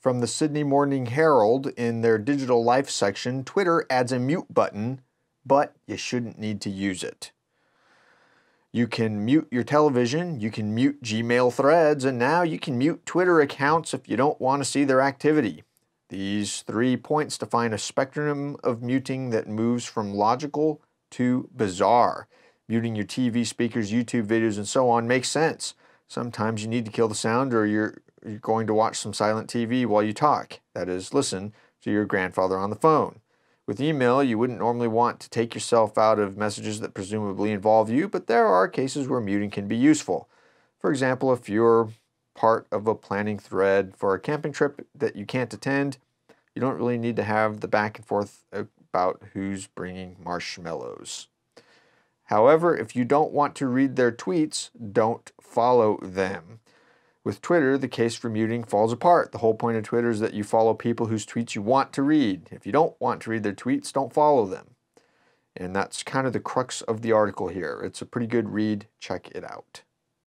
From the Sydney Morning Herald in their digital life section, Twitter adds a mute button, but you shouldn't need to use it. You can mute your television, you can mute Gmail threads, and now you can mute Twitter accounts if you don't want to see their activity. These three points define a spectrum of muting that moves from logical to bizarre. Muting your TV speakers, YouTube videos, and so on makes sense. Sometimes you need to kill the sound or you're going to watch some silent TV while you talk. That is, listen to your grandfather on the phone. With email, you wouldn't normally want to take yourself out of messages that presumably involve you, but there are cases where muting can be useful. For example, if you're part of a planning thread for a camping trip that you can't attend, you don't really need to have the back and forth about who's bringing marshmallows. However, if you don't want to read their tweets, don't follow them. With Twitter, the case for muting falls apart. The whole point of Twitter is that you follow people whose tweets you want to read. If you don't want to read their tweets, don't follow them. And that's kind of the crux of the article here. It's a pretty good read. Check it out.